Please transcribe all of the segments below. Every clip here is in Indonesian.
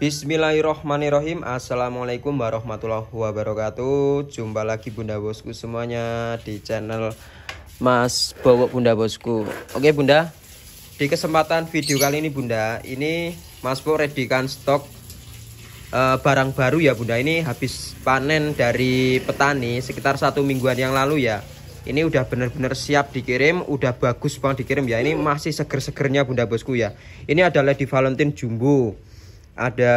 Bismillahirrohmanirrohim Assalamualaikum warahmatullahi wabarakatuh. Jumpa lagi bunda bosku semuanya Di channel Mas Bowo bunda bosku. Oke bunda. Di kesempatan video kali ini bunda Ini Mas Bowo redikan stok uh, Barang baru ya bunda. Ini habis panen dari petani Sekitar satu mingguan yang lalu ya. Ini udah bener-bener siap dikirim udah bagus banget dikirim ya. Ini masih seger-segernya bunda bosku ya. Ini ada Lady Valentine Jumbo ada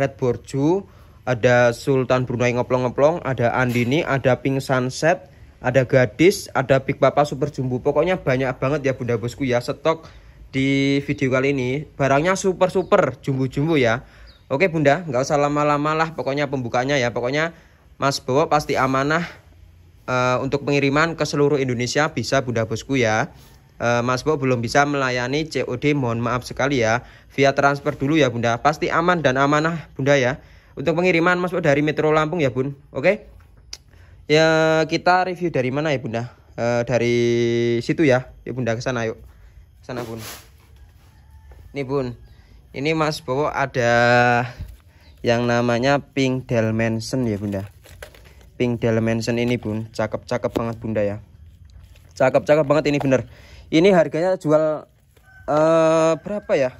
Red Borju, ada Sultan Brunei ngoplong-ngoplong, ada Andini, ada Pink Sunset, ada Gadis, ada Big Papa Super Jumbo. Pokoknya banyak banget ya bunda bosku ya stok di video kali ini. Barangnya super-super jumbo-jumbo ya. Oke bunda, nggak usah lama-lama lah pokoknya pembukanya ya. Pokoknya Mas Bowo pasti amanah uh, untuk pengiriman ke seluruh Indonesia bisa bunda bosku ya. Eh, Mas Bo belum bisa melayani COD mohon maaf sekali ya. Via transfer dulu ya Bunda. Pasti aman dan amanah Bunda ya. Untuk pengiriman Mas Bo dari Metro Lampung ya Bun. Oke? Ya kita review dari mana ya Bunda? Uh, dari situ ya. Ya Bunda ke sana yuk. Sana Bun. Ini Bun. Ini Mas Bowo ada yang namanya Pink Dimension ya Bunda. Pink Dimension ini Bun. Cakep-cakep banget Bunda ya. Cakep-cakep banget ini bener ini harganya jual uh, berapa ya?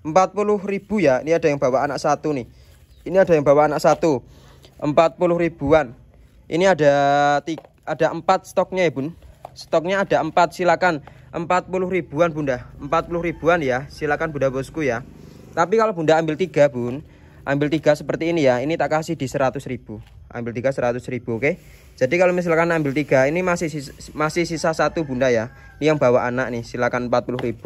40.000 ya. Ini ada yang bawa anak satu nih. Ini ada yang bawa anak satu. 40 ribuan. Ini ada ada empat stoknya ya bun. Stoknya ada empat silakan. 40 ribuan bunda. 40 ribuan ya. Silakan bunda bosku ya. Tapi kalau bunda ambil tiga bun ambil tiga seperti ini ya. Ini tak kasih di 100 ribu ambil tiga 100 ribu oke okay? Jadi kalau misalkan ambil tiga ini masih sisa, masih sisa satu bunda ya. Ini yang bawa anak nih silakan 40.000.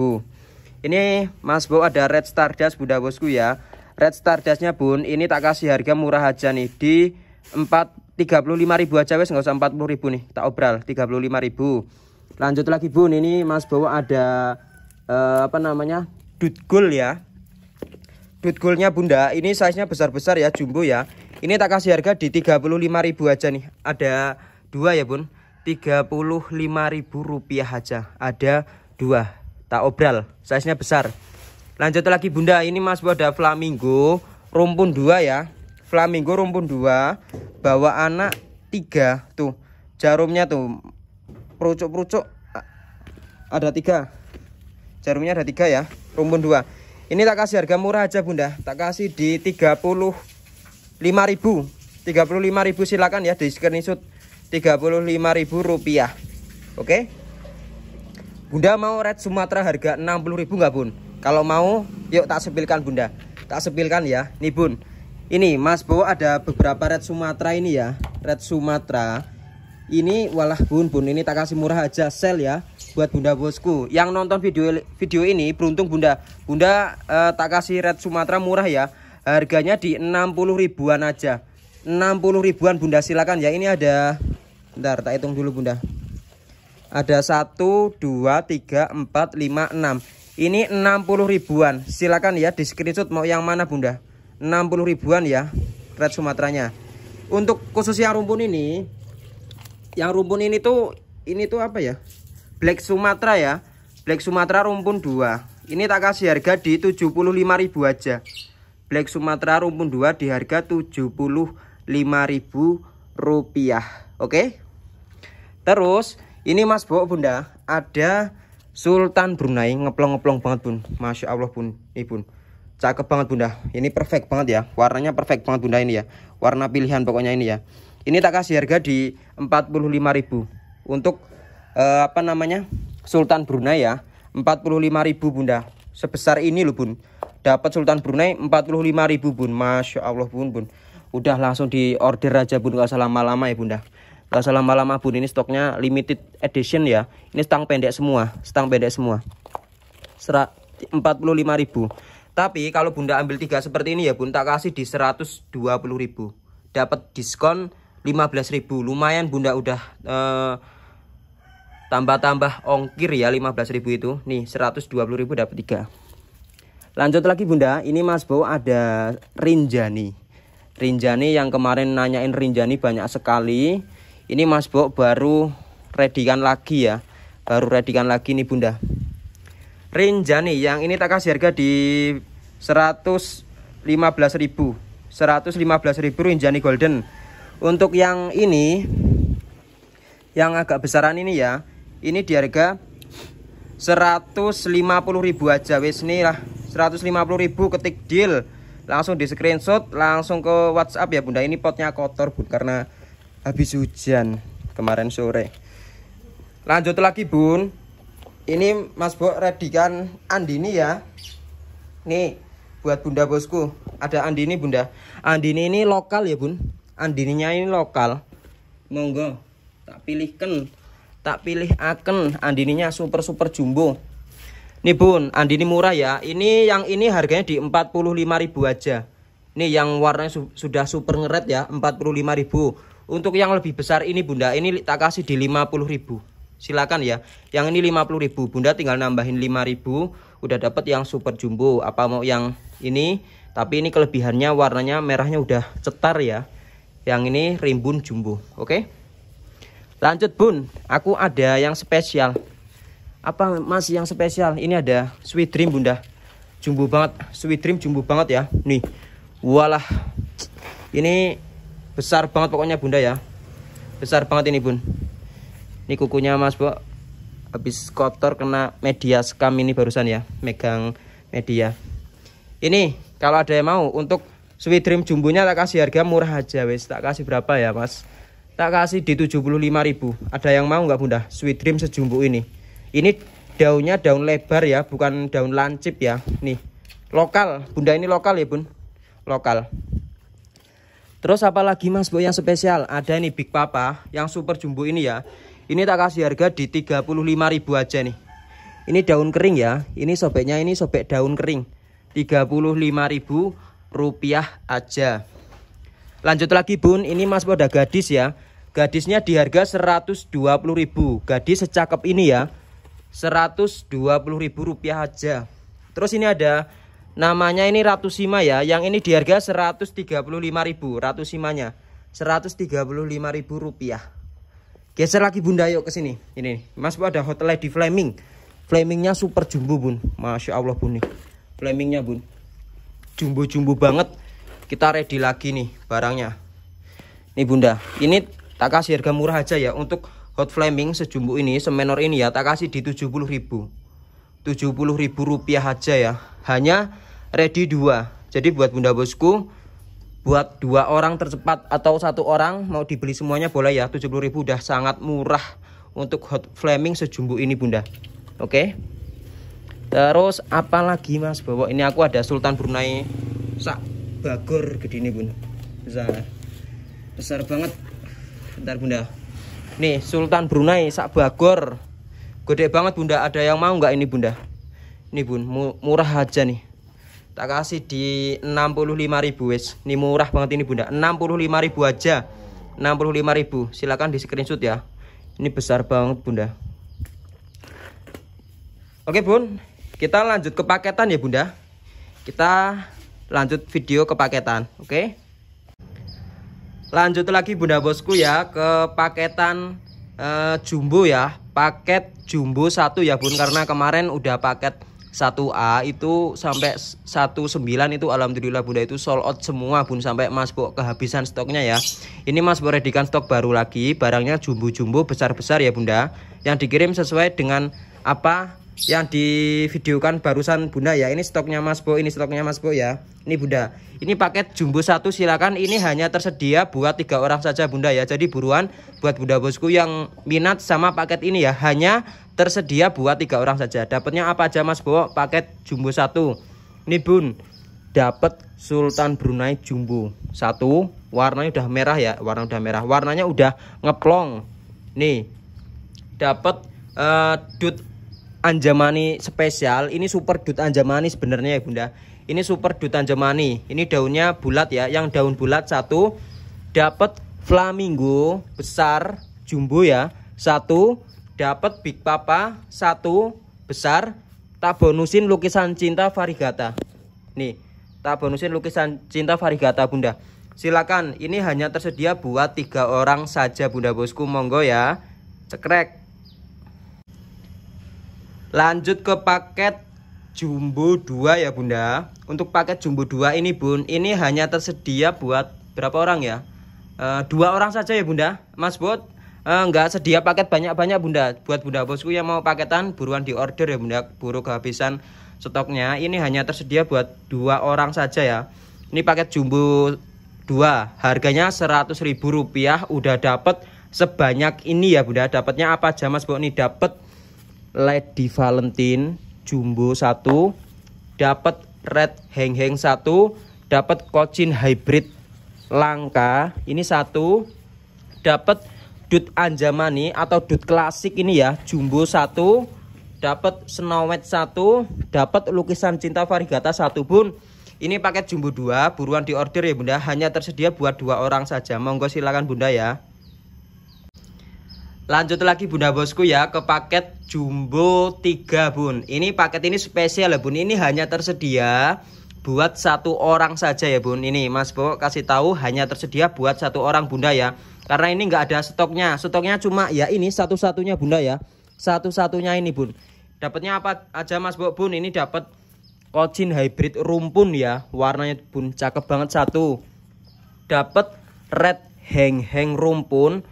Ini Mas Bo ada Red Stardust bunda bosku ya. Red Stardustnya bun ini tak kasih harga murah aja nih di 4 ribu aja wes nggak usah ribu nih tak obral ribu. lanjut lagi bun ini Mas Bo ada uh, apa namanya Dutgul ya Dutgulnya bunda ini size nya besar-besar ya jumbo ya ini tak kasih harga di 35.000 aja nih. Ada dua ya bun. 35.000 rupiah aja. Ada dua. Tak obral. Size nya besar. Lanjut lagi bunda. Ini mas ada flamingo. Rumpun dua ya. Flamingo rumpun dua. Bawa anak tiga. Tuh. Jarumnya tuh. Perucuk-perucuk. Ada tiga. Jarumnya ada tiga ya. Rumpun dua. Ini tak kasih harga murah aja bunda. Tak kasih di 30 5000 35000 silakan ya di screenshot 35000 rupiah. Oke? Bunda mau red Sumatera harga 60000 nggak Bun? Kalau mau yuk tak sepilkan Bunda. Tak sepilkan ya. Nih Bun. Ini Mas Bowo ada beberapa red Sumatera ini ya. Red Sumatera. Ini walah bun bun ini tak kasih murah aja sel ya buat bunda bosku. Yang nonton video video ini beruntung bunda. Bunda eh, tak kasih red Sumatera murah ya harganya di 60 ribuan aja. 60 ribuan bunda silakan. Ya ini ada bentar tak hitung dulu bunda. Ada 1 2 3 4 5 6 ini 60 ribuan. Silakan ya di screenshot mau yang mana bunda? 60 ribuan ya red sumateranya. Untuk khusus yang rumpun ini yang rumpun ini tuh ini tuh apa ya? Black sumatera ya. Black sumatera rumpun 2 ini tak kasih harga di 75.000 aja Black Sumatera rumpun 2 di harga Rp75.000 Oke? Terus ini Mas Bo Bunda Ada Sultan Brunei. Ngeplong-ngeplong banget Bun. Masya Allah Bun. Ini Bun. Cakep banget Bunda. Ini perfect banget ya. Warnanya perfect banget Bunda ini ya. Warna pilihan pokoknya ini ya. Ini tak kasih harga di Rp45.000 Untuk uh, Apa namanya? Sultan Brunei ya. Rp45.000 Bunda. Sebesar ini loh Bun dapat Sultan Brunei 45.000 bun. Masya Allah bun bun. Udah langsung di order aja bun. Gak usah lama-lama ya bunda. Gak usah lama-lama bun. Ini stoknya limited edition ya. Ini stang pendek semua stang pendek semua. Serat 45.000 tapi kalau bunda ambil tiga seperti ini ya bun tak kasih di 120.000 dapat diskon 15.000 lumayan bunda udah eh, tambah-tambah ongkir ya 15.000 itu. Nih 120.000 dapat tiga Lanjut lagi Bunda, ini Mas Bowo ada Rinjani. Rinjani yang kemarin nanyain Rinjani banyak sekali. Ini Mas Bowo baru redikan lagi ya. Baru redikan lagi nih Bunda. Rinjani yang ini tak kasih harga di 120.000 115.000 Rinjani Golden untuk yang ini yang agak besaran ini ya ini di harga 150.000 aja wis nih lah 150.000 ketik deal. Langsung di screenshot langsung ke WhatsApp ya Bunda. Ini potnya kotor Bun karena habis hujan kemarin sore. Lanjut lagi Bun. Ini Mas Bo redikan Andini ya. Nih buat Bunda bosku ada Andini Bunda. Andini ini lokal ya Bun. Andininya ini lokal. Monggo tak pilihkan tak pilih akan Andininya super super jumbo Nih bun, Andi ini murah ya. Ini yang ini harganya di 45.000 aja. Nih yang warnanya su sudah super ngeret ya, 45.000. Untuk yang lebih besar ini bunda, ini tak kasih di 50.000. Silakan ya. Yang ini 50.000, bunda tinggal nambahin 5.000, udah dapat yang super jumbo. Apa mau yang ini? Tapi ini kelebihannya warnanya merahnya udah cetar ya. Yang ini rimbun jumbo, oke? Lanjut bun, aku ada yang spesial apa masih yang spesial? Ini ada sweet dream bunda. Jumbo banget sweet dream jumbo banget ya. Nih walah. Ini besar banget pokoknya bunda ya. Besar banget ini bun. Ini kukunya mas bu habis kotor kena media skam ini barusan ya megang media. Ini kalau ada yang mau untuk sweet dream jumbonya tak kasih harga murah aja wes tak kasih berapa ya mas? Tak kasih di 75.000 ada yang mau nggak bunda? Sweet dream sejumbo ini ini daunnya daun lebar ya, bukan daun lancip ya. Nih, lokal. Bunda ini lokal ya, Bun. Lokal. Terus apa lagi Mas Bu yang spesial? Ada ini Big Papa yang super jumbo ini ya. Ini tak kasih harga di 35.000 aja nih. Ini daun kering ya. Ini sobeknya ini sobek daun kering. 35.000 rupiah aja. Lanjut lagi Bun, ini Mas Bu ada gadis ya. Gadisnya di harga 120.000. Gadis secakep ini ya Rp120.000 aja. Terus ini ada namanya ini Ratu Sima ya. Yang ini di harga Rp135.000 Ratu Simanya. Rp135.000. Geser lagi Bunda yuk ke sini. Ini Mas Bu ada Hot Lady Flaming. Flamingnya super jumbo Bun. Masya Allah Bun nih. Flamingnya Bun. Jumbo-jumbo banget. Kita ready lagi nih barangnya. Nih Bunda. Ini tak kasih harga murah aja ya untuk hot flaming sejumbo ini semenor ini ya tak kasih di 70.000 70.000 rupiah aja ya. Hanya ready dua. Jadi buat bunda bosku buat dua orang tercepat atau satu orang mau dibeli semuanya boleh ya. 70.000 udah sangat murah untuk hot flaming sejumbo ini bunda. Oke. Terus apa lagi mas? Bawa ini aku ada sultan brunei sak bagor gede ini bunda. Besar. Besar banget. Bentar bunda Nih Sultan Brunei sak bagor. Gede banget bunda. Ada yang mau nggak ini bunda? Ini bun murah aja nih. Tak kasih di 65.000 wes. Ini murah banget ini bunda. 65.000 aja. 65.000. Silakan di screenshot ya. Ini besar banget bunda. Oke bun. Kita lanjut ke paketan ya bunda. Kita lanjut video ke paketan. Oke lanjut lagi bunda bosku ya ke paketan uh, jumbo ya. Paket jumbo satu ya bun karena kemarin udah paket 1A itu sampai 19 itu alhamdulillah bunda itu sold out semua bun sampai mas bu kehabisan stoknya ya. Ini mas bu redikan stok baru lagi barangnya jumbo-jumbo besar-besar ya bunda. Yang dikirim sesuai dengan apa yang divideokan barusan bunda ya. Ini stoknya mas bo ini stoknya mas bo ya. Ini bunda. Ini paket jumbo satu silakan. Ini hanya tersedia buat tiga orang saja bunda ya. Jadi buruan buat bunda bosku yang minat sama paket ini ya. Hanya tersedia buat tiga orang saja. Dapatnya apa aja mas bo? Paket jumbo satu. Ini bun. Dapat sultan brunei jumbo satu. Warnanya udah merah ya. Warna udah merah. Warnanya udah ngeplong. Nih. Dapat uh, dut Anjamani spesial. Ini super dut Anjamani sebenarnya ya Bunda. Ini super dut Anjamani. Ini daunnya bulat ya. Yang daun bulat satu dapat flamingo besar jumbo ya. Satu dapat big papa satu besar. Tak bonusin lukisan cinta varigata. Nih, tak bonusin lukisan cinta varigata Bunda. Silakan, ini hanya tersedia buat tiga orang saja Bunda Bosku. Monggo ya. Cekrek. Lanjut ke paket jumbo 2 ya bunda. Untuk paket jumbo 2 ini bun ini hanya tersedia buat berapa orang ya? E, dua orang saja ya bunda. Mas bot e, nggak sedia paket banyak-banyak bunda. Buat bunda bosku yang mau paketan buruan di order ya bunda. Buru kehabisan stoknya. Ini hanya tersedia buat dua orang saja ya. Ini paket jumbo 2 harganya Rp100.000 udah dapet sebanyak ini ya bunda. Dapatnya apa aja mas bot? Ini dapet Lady Valentine jumbo 1 dapat red heng heng 1 dapat kocin hybrid langka ini satu dapat dut anjamani atau dut klasik ini ya jumbo 1 dapat snow white 1 dapat lukisan cinta varigata satu pun. Ini paket jumbo 2 buruan di order ya bunda. Hanya tersedia buat dua orang saja. Monggo silakan bunda ya Lanjut lagi bunda bosku ya ke paket jumbo 3 bun. Ini paket ini spesial ya bun. Ini hanya tersedia buat satu orang saja ya bun. Ini mas bo kasih tahu hanya tersedia buat satu orang bunda ya. Karena ini nggak ada stoknya. Stoknya cuma ya ini satu-satunya bunda ya. Satu-satunya ini bun. Dapatnya apa aja mas bo? Bun Ini dapat kocin hybrid rumpun ya. Warnanya bun cakep banget. Satu. Dapat red heng-heng rumpun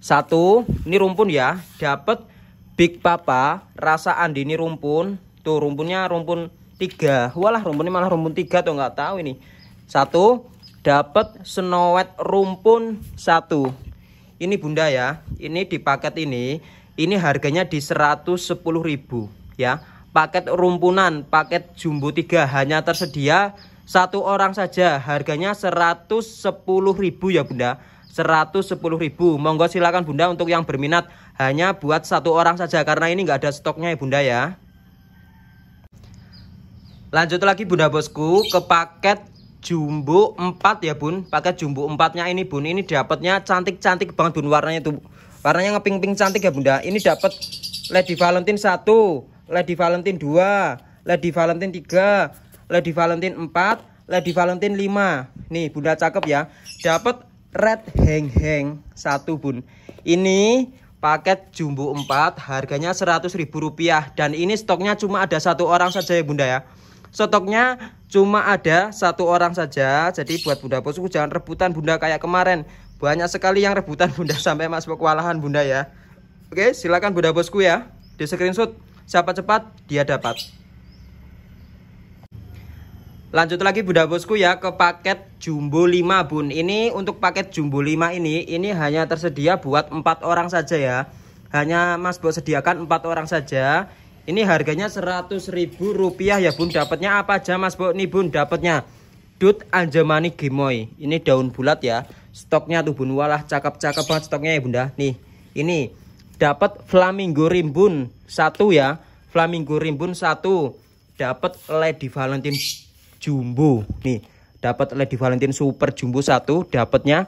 satu, ini rumpun ya. Dapat Big Papa rasa Andi ini rumpun. Tuh rumpunnya rumpun tiga. Walah rumpunnya malah rumpun tiga tuh nggak tahu ini. Satu, dapat White rumpun satu. Ini bunda ya. Ini di paket ini, ini harganya di 110.000 ya. Paket rumpunan, paket jumbo tiga hanya tersedia satu orang saja. Harganya 110.000 ya bunda 110.000 monggo silakan bunda untuk yang berminat hanya buat satu orang saja karena ini nggak ada stoknya ya bunda ya. Lanjut lagi bunda bosku ke paket jumbo 4 ya bun. Paket jumbo 4 nya ini bun ini dapatnya cantik-cantik banget bun warnanya tuh. Warnanya ngeping-ping cantik ya bunda. Ini dapat Lady Valentine 1 Lady Valentine 2 Lady Valentine 3 Lady Valentine 4 Lady Valentine 5 nih bunda cakep ya. Dapat red heng heng satu bun. Ini paket jumbo 4 harganya Rp100.000 dan ini stoknya cuma ada satu orang saja ya bunda ya. Stoknya cuma ada satu orang saja. Jadi buat bunda bosku jangan rebutan bunda kayak kemarin. Banyak sekali yang rebutan bunda sampai masuk kewalahan bunda ya. Oke silakan bunda bosku ya di screenshot. Siapa cepat dia dapat Lanjut lagi Bunda Bosku ya ke paket jumbo 5 Bun. Ini untuk paket jumbo 5 ini ini hanya tersedia buat empat orang saja ya. Hanya Mas Bos sediakan empat orang saja. Ini harganya ribu rupiah ya Bun. Dapatnya apa aja Mas Bo? Nih Bun, dapatnya Dut Anjamani Gemoy. Ini daun bulat ya. Stoknya tuh Bun. Walah cakep-cakep banget stoknya ya Bunda. Nih, ini dapat Flamingo Rimbun satu ya. Flamingo Rimbun satu. Dapat Lady Valentine jumbo. Nih dapat Lady Valentine Super Jumbo satu dapatnya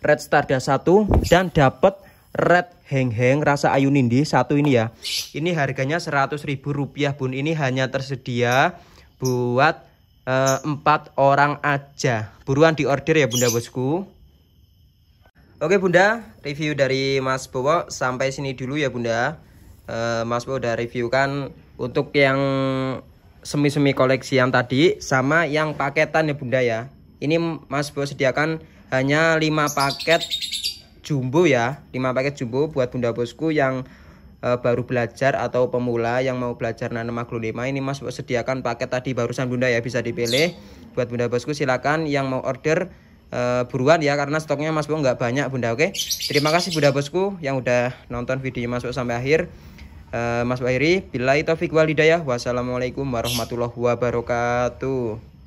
Red Stardust satu dan dapat Red Heng Heng rasa Ayu Nindi satu ini ya. Ini harganya Rp100.000 bun. Ini hanya tersedia buat eh, empat orang aja. Buruan di order ya bunda bosku. Oke bunda. Review dari Mas Bowo sampai sini dulu ya bunda. Uh, Mas Bowo udah review kan. Untuk yang semi-semi koleksi yang tadi sama yang paketan ya bunda ya. Ini mas bos sediakan hanya 5 paket jumbo ya. 5 paket jumbo buat bunda bosku yang e, baru belajar atau pemula yang mau belajar nanam aglonema ini mas bos sediakan paket tadi barusan bunda ya. Bisa dipilih. Buat bunda bosku silakan yang mau order e, buruan ya karena stoknya mas bos nggak banyak bunda oke? Terima kasih bunda bosku yang udah nonton videonya masuk sampai akhir uh, Mas Wairi. Bila taufik walidayah. Wassalamualaikum warahmatullahi wabarakatuh.